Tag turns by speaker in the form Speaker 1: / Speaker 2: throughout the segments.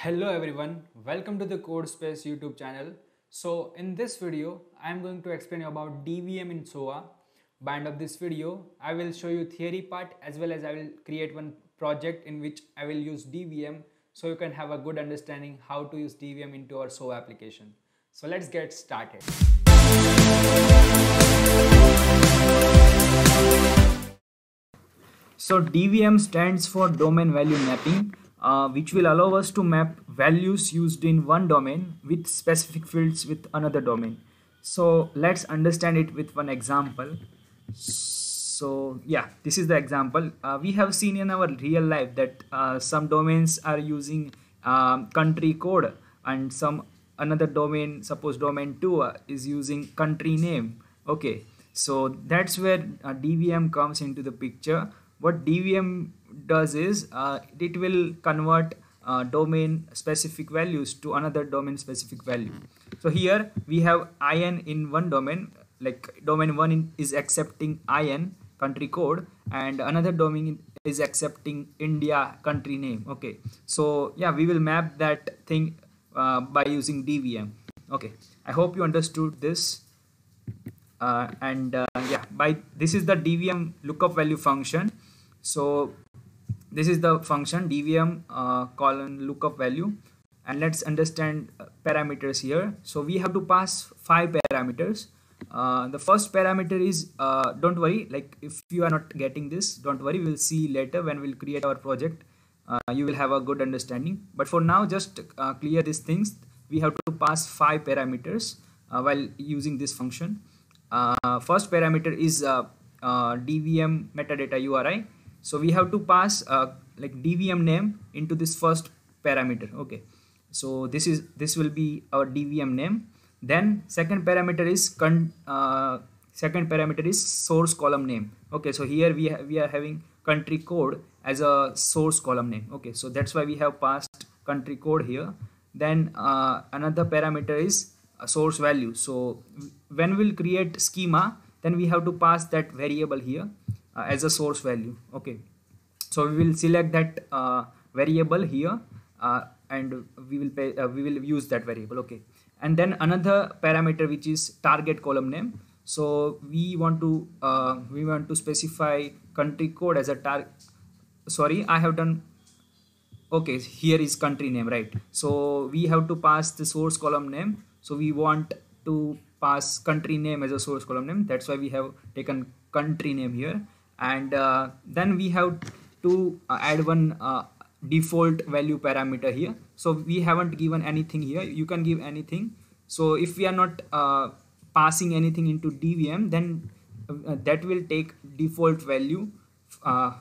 Speaker 1: Hello everyone, welcome to the CodeSpace YouTube channel. So in this video, I am going to explain about DVM in SOA. By end of this video, I will show you theory part as well as I will create one project in which I will use DVM so you can have a good understanding how to use DVM into our SOA application. So let's get started. So DVM stands for domain value mapping uh, which will allow us to map values used in one domain with specific fields with another domain. So let's understand it with one example. So yeah, this is the example. Uh, we have seen in our real life that uh, some domains are using um, country code and some another domain, suppose domain 2 uh, is using country name. Okay, so that's where uh, DVM comes into the picture. What DVM does is uh, it will convert uh, domain specific values to another domain specific value. So here we have in in one domain like domain one in, is accepting in country code and another domain is accepting india country name. Okay. So yeah we will map that thing uh, by using dvm okay. I hope you understood this. Uh, and uh, yeah by this is the dvm lookup value function. So this is the function dvm uh, colon lookup value. And let's understand uh, parameters here. So we have to pass five parameters. Uh, the first parameter is uh, don't worry like if you are not getting this don't worry we'll see later when we'll create our project. Uh, you will have a good understanding. But for now just uh, clear these things. We have to pass five parameters while using this function. First parameter is dvm metadata uri so we have to pass uh, like dvm name into this first parameter. Okay. So this is this will be our dvm name. Then second parameter is con uh, second parameter is source column name. Okay. So here we we are having country code as a source column name. Okay. So that's why we have passed country code here. Then uh, another parameter is a source value. So when we'll create schema then we have to pass that variable here uh, as a source value. Okay. So we will select that uh, variable here uh, and we will pay we will use that variable. Okay. And then another parameter which is target column name. So we want to uh, we want to specify country code as a tar sorry i have done okay here is country name right? So we have to pass the source column name. So we want to pass country name as a source column name. That's why we have taken country name here and uh, then we have to uh, add one uh, default value parameter here. So we haven't given anything here. You can give anything. So if we are not uh, passing anything into dvm then uh, that will take default value uh,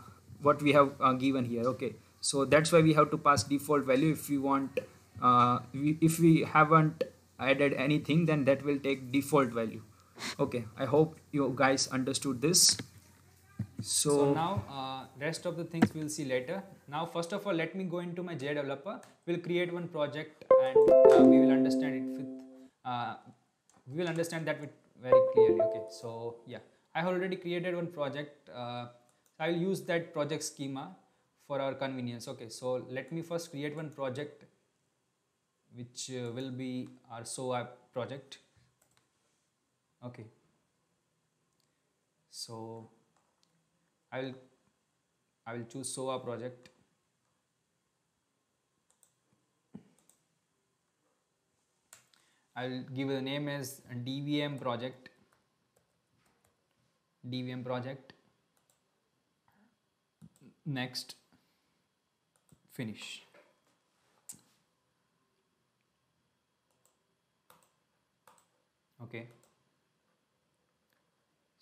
Speaker 1: what we have given here. Okay. So that's why we have to pass default value. If we want we, if we haven't added anything then that will take default value. Okay. I hope you guys understood this so, so now uh, rest of the things we'll see later. Now first of all let me go into my JDeveloper. We'll create one project and uh, we will understand it with uh, we will understand that with very clearly. Okay, so yeah, I have already created one project. Uh, I will use that project schema for our convenience. Okay, so let me first create one project which uh, will be our SOA project. Okay, so I will I will choose SOA project. I will give the name as DVM project. DVM project. Next. Finish okay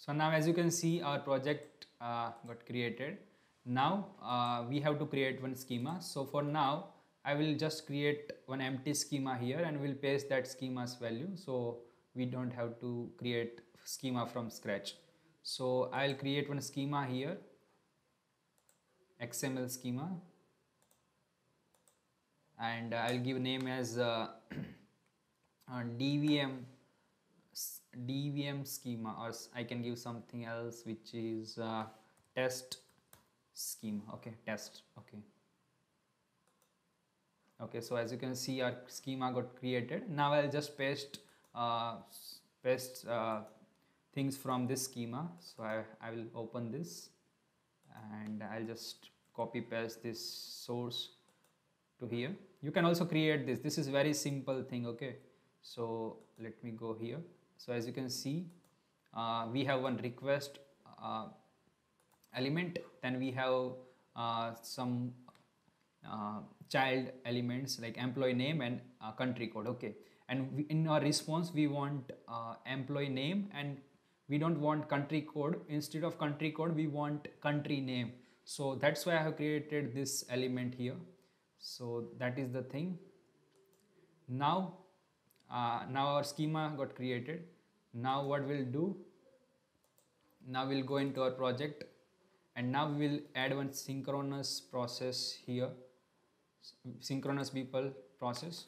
Speaker 1: so now as you can see our project uh, got created. Now uh, we have to create one schema. So for now I will just create one empty schema here and we'll paste that schema's value. So we don't have to create schema from scratch. So I'll create one schema here XML schema. And I'll give name as uh, DVM DVM schema or I can give something else which is uh, test schema. Okay test. Okay. Okay so as you can see our schema got created. Now i'll just paste uh, paste uh, things from this schema. So I, I will open this and I'll just copy paste this source to here. You can also create this. This is very simple thing okay? So let me go here so as you can see uh, we have one request uh, element. Then we have uh, some uh, child elements like employee name and uh, country code. Okay. And we, in our response we want uh, employee name and we don't want country code. Instead of country code we want country name. So that's why i have created this element here. So that is the thing. Now uh, now our schema got created. Now what we'll do now we'll go into our project and now we will add one synchronous process here. Synchronous BPEL process.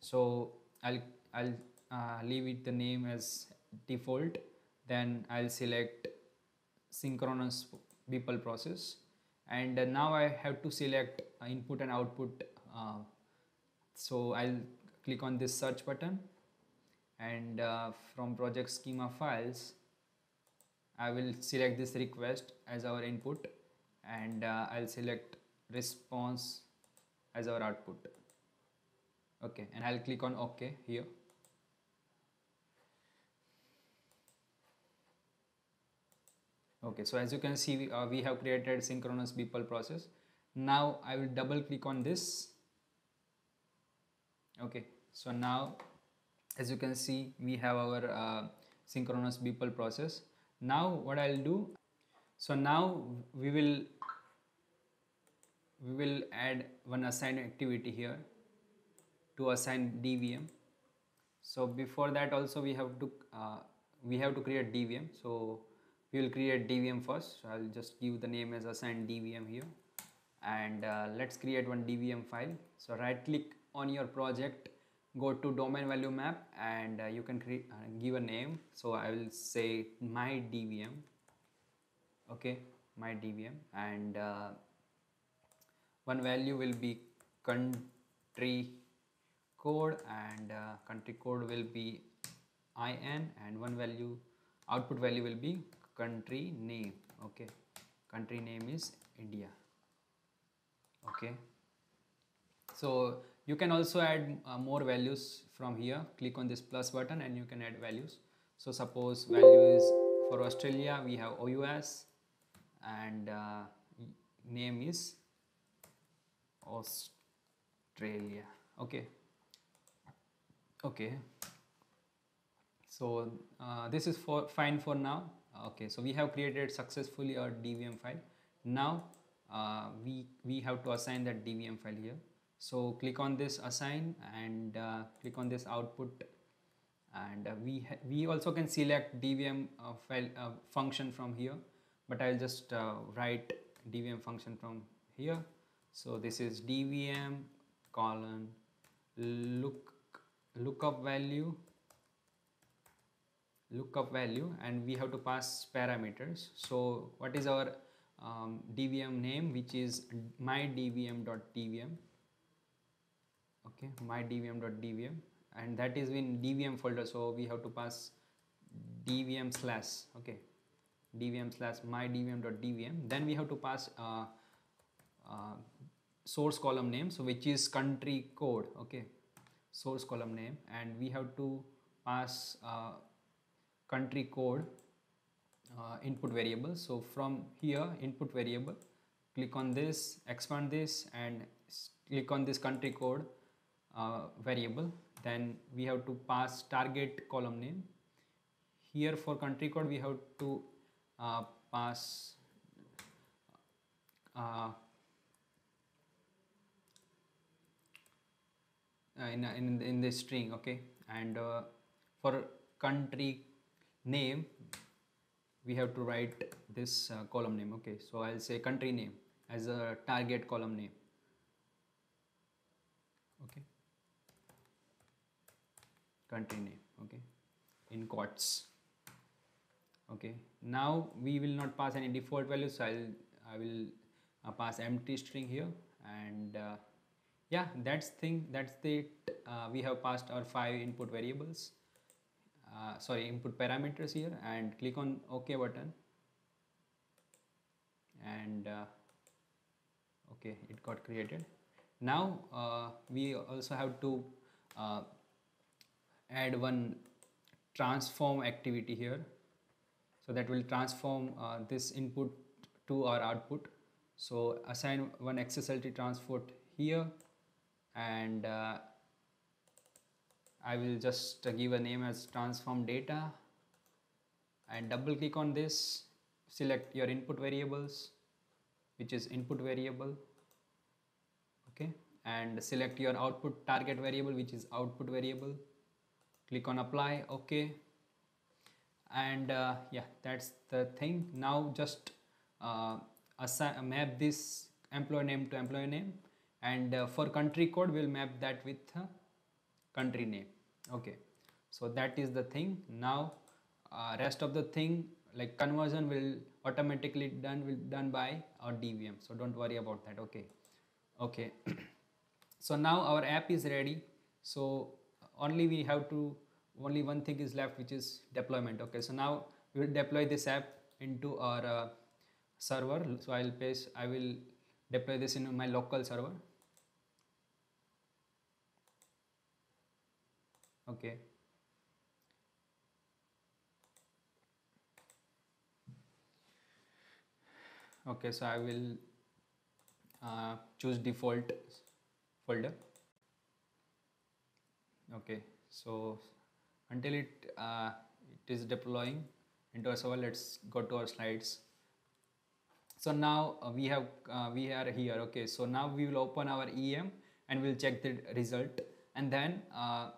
Speaker 1: So i'll i'll uh, leave it the name as default. Then I'll select synchronous BPEL process. And now I have to select input and output uh, so I'll click on this search button. And uh, from project schema files I will select this request as our input. And uh, I'll select response as our output. Okay and I'll click on OK here. Okay so as you can see we, uh, we have created synchronous BPEL process. Now I will double click on this okay so now as you can see we have our uh, synchronous BPEL process. Now what I'll do so now we will we will add one assign activity here to assign DVM so before that also we have to uh, we have to create DVM so we will create DVM first. So I'll just give the name as assign DVM here. And uh, let's create one DVM file. So right click on your project go to domain value map and uh, you can create uh, give a name. So I will say my DVM okay my DVM and uh, one value will be country code and uh, country code will be IN and one value output value will be country name. Okay country name is India. Okay so you can also add uh, more values from here. Click on this plus button and you can add values. So suppose value is for Australia we have OUS and uh, name is Australia. Okay. Okay. So uh, this is for fine for now. Okay. So we have created successfully our dvm file. Now uh, we we have to assign that dvm file here so click on this assign and uh, click on this output. And uh, we we also can select dvm uh, file uh, function from here. But i'll just uh, write dvm function from here. So this is dvm colon look lookup value lookup value and we have to pass parameters. So what is our um, dvm name which is my dvm.dvm okay my dvm.dvm and that is in dvm folder so we have to pass dvm slash okay. Dvm slash my dvm.dvm then we have to pass uh, uh, source column name so which is country code okay. Source column name. And we have to pass uh, country code uh, input variable. So from here input variable click on this expand this and click on this country code uh, variable then we have to pass target column name. Here for country code we have to uh, pass uh, in, in, in this string okay? And uh, for country name we have to write this uh, column name okay? So i'll say country name as a target column name okay name okay in quotes okay. Now we will not pass any default values so i'll i will uh, pass empty string here and uh, yeah that's thing that's the uh, we have passed our five input variables uh, sorry input parameters here and click on ok button. And uh, okay it got created. Now uh, we also have to add one transform activity here. So that will transform uh, this input to our output. So assign one XSLT transform here and uh, I will just give a name as transform data and double click on this. Select your input variables which is input variable okay? And select your output target variable which is output variable click on apply okay. And uh, yeah that's the thing. Now just uh, assign, map this employee name to employee name. And uh, for country code we'll map that with uh, country name okay. So that is the thing. Now uh, rest of the thing like conversion will automatically done will done by our dvm so don't worry about that okay. Okay. So now our app is ready. So only we have to only one thing is left which is deployment. Okay so now we will deploy this app into our uh, server. So i'll paste i will deploy this in my local server. Okay. Okay so i will uh, choose default folder okay so until it uh, it is deploying into our server let's go to our slides. So now uh, we have uh, we are here okay. So now we will open our em and we'll check the result. And then uh,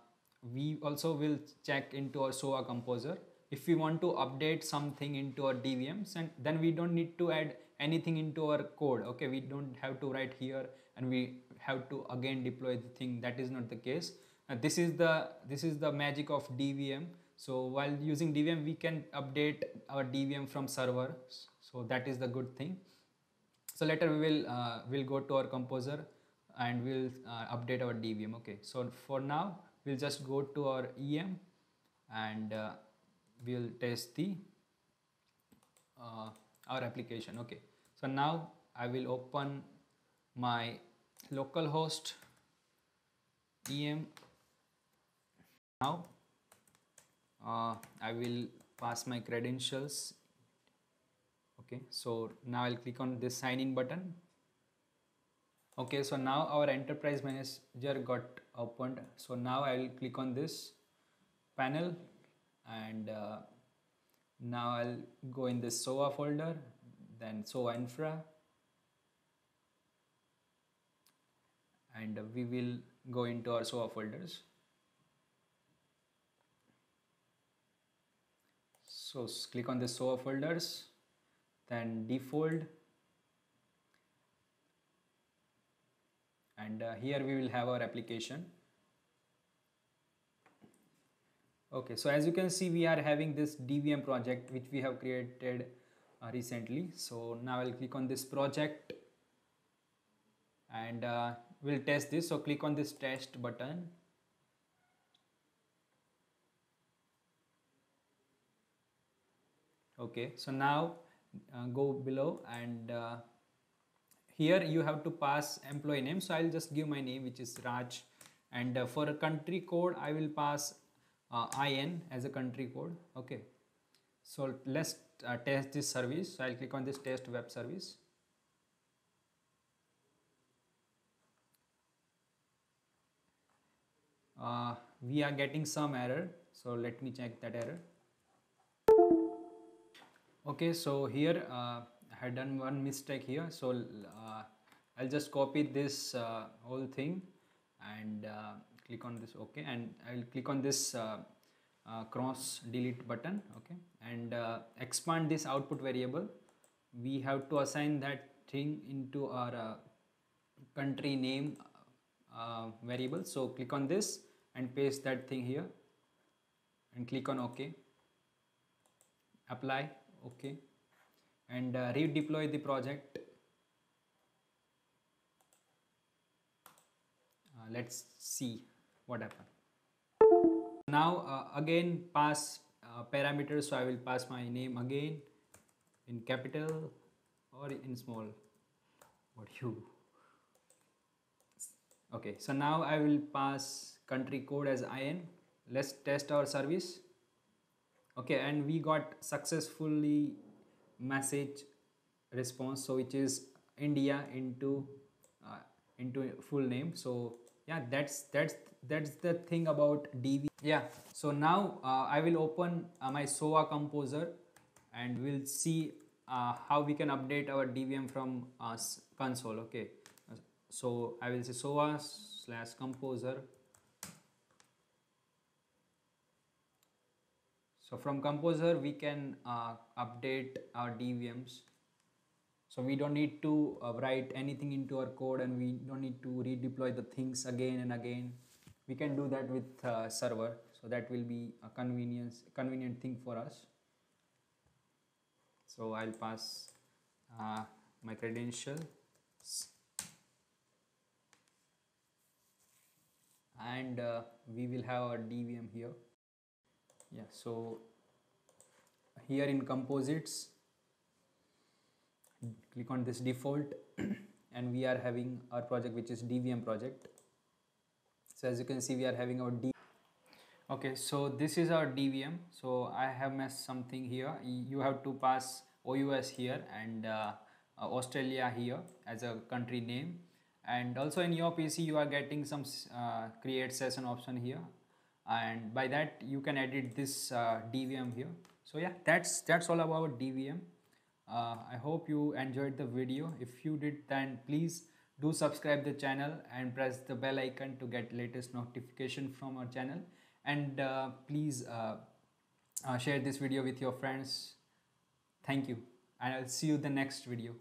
Speaker 1: we also will check into our SOA composer. If we want to update something into our DVMs and then we don't need to add anything into our code okay. We don't have to write here and we have to again deploy the thing. That is not the case uh, this is the this is the magic of DVM so while using DVM we can update our DVM from server. So that is the good thing. So later we will uh, will go to our composer and we'll uh, update our DVM okay. So for now we'll just go to our EM and uh, we'll test the uh, our application. Okay. So now I will open my localhost EM now uh, I will pass my credentials. Okay so now I'll click on this sign in button. Okay so now our enterprise manager got opened. So now I will click on this panel and uh, now I'll go in this SOA folder then SOA infra. And we will go into our SOA folders so click on the SOA folders then default and uh, here we will have our application. Okay so as you can see we are having this dvm project which we have created uh, recently. So now i'll click on this project and uh, we'll test this. So click on this test button okay so now uh, go below and uh, here you have to pass employee name. So i'll just give my name which is raj. And uh, for a country code i will pass uh, in as a country code. Okay so let's uh, test this service. So i'll click on this test web service. Uh, we are getting some error. So let me check that error okay so here uh, I had done one mistake here. So uh, I'll just copy this uh, whole thing and uh, click on this ok and I'll click on this uh, uh, cross delete button okay? And expand this output variable. We have to assign that thing into our country name variable. So click on this and paste that thing here and click on ok apply okay. And uh, redeploy the project. Let's see what happened. Now uh, again pass uh, parameters so i will pass my name again in capital or in small. What you? Okay so now i will pass country code as in let's test our service okay and we got successfully message response. So which is india into uh, into full name. So yeah that's that's that's the thing about dv yeah so now uh, i will open uh, my soa composer and we'll see uh, how we can update our dvm from uh, console. Okay so i will say soa slash composer so from composer we can uh, update our dvms so we don't need to uh, write anything into our code and we don't need to redeploy the things again and again. We can do that with uh, server. So that will be a convenience convenient thing for us. So i'll pass uh, my credentials. And uh, we will have our dvm here yeah so here in composites click on this default and we are having our project which is dvm project. So as you can see we are having our d okay so this is our dvm so i have messed something here. You have to pass ous here and uh, uh, australia here as a country name. And also in your pc you are getting some uh, create session option here and by that you can edit this uh, dvm here. So yeah that's that's all about dvm uh, i hope you enjoyed the video. If you did then please do subscribe the channel and press the bell icon to get latest notification from our channel. And uh, please uh, uh, share this video with your friends. Thank you. And i'll see you the next video